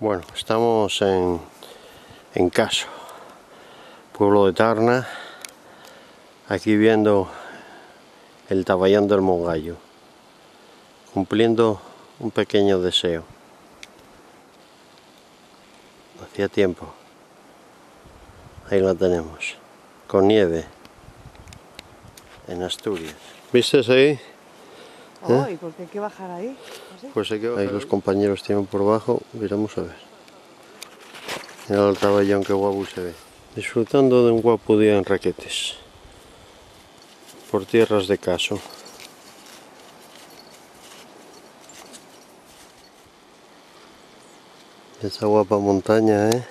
Bueno, estamos en, en Caso, pueblo de Tarna, aquí viendo el taballón del Mongallo, cumpliendo un pequeño deseo. Hacía tiempo. Ahí la tenemos, con nieve, en Asturias. ¿Viste ahí? Oh, ¿y por qué hay que bajar ahí? No sé. Pues hay que Ahí los compañeros tienen por abajo, miramos a ver. Mira el taballón que guapo se ve. Disfrutando de un guapo día en raquetes. Por tierras de caso. Esa guapa montaña, ¿eh?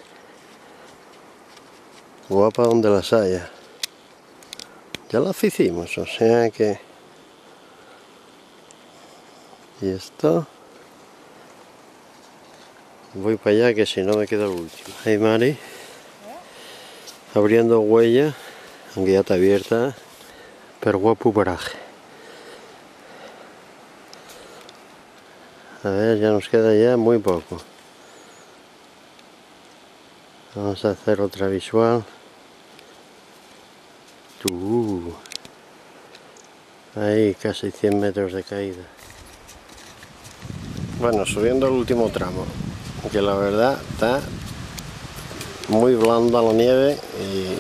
Guapa donde las haya. Ya las hicimos, o sea que... Y esto... Voy para allá que si no me quedo el último. Ahí Mari. Abriendo huella. Aunque ya está abierta. Pero guapo paraje. A ver, ya nos queda ya muy poco. Vamos a hacer otra visual. Tú. Ahí, casi 100 metros de caída. Bueno, subiendo el último tramo, que la verdad está muy blanda la nieve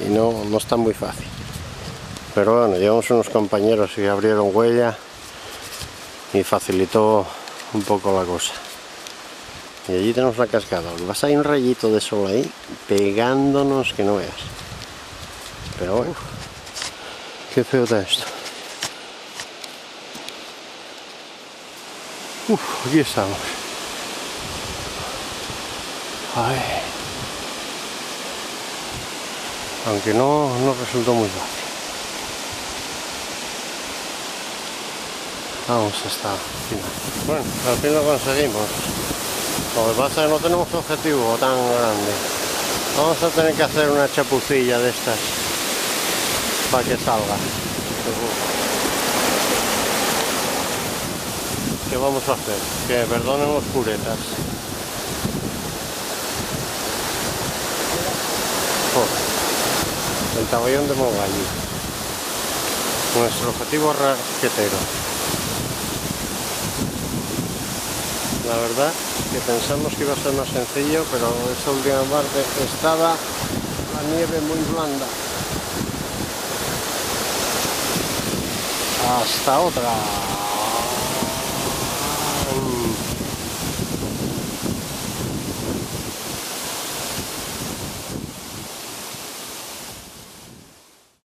y no, no está muy fácil. Pero bueno, llevamos unos compañeros que abrieron huella y facilitó un poco la cosa. Y allí tenemos la cascada. Vas hay un rayito de sol ahí pegándonos que no veas. Pero bueno, qué feo está esto. Uf, aquí estamos. Ay. Aunque no, no resultó muy fácil. Vamos hasta el final. Bueno, al fin lo conseguimos. Lo que pasa es que no tenemos objetivo tan grande. Vamos a tener que hacer una chapucilla de estas para que salga. seguro. ¿Qué vamos a hacer? Que perdonen los. Oh, el taballón de Mogalli. Nuestro objetivo raquetero. La verdad que pensamos que iba a ser más sencillo, pero esta última parte estaba la nieve muy blanda. Hasta otra.